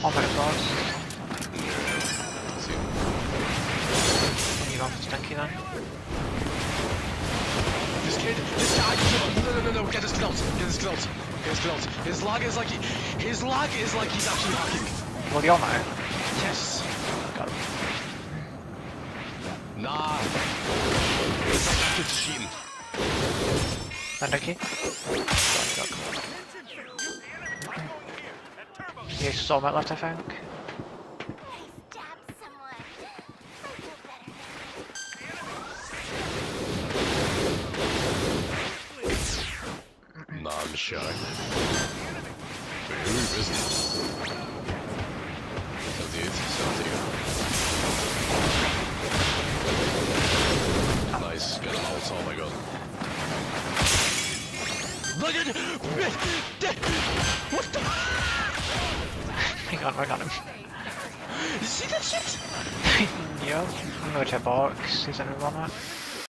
One minute boss. See. You going for Stinky then? This kid, this guy, no, no, no, no, get his close, get his close, get his close. His lag is like, he, his lag is like he's actually hacking. Well, you're now. Yes. Got him. Nah. It's like that kid's cheating. Stinky. Yeah, soulmate left, I think. stabbed someone. I feel better Nah, I'm shy. Wait, who is it? Oh, dude, something. Nice, got him out, oh my god. Look at What the? On, I got him. See that shit? Yo, I'm gonna check box. Is anyone on that?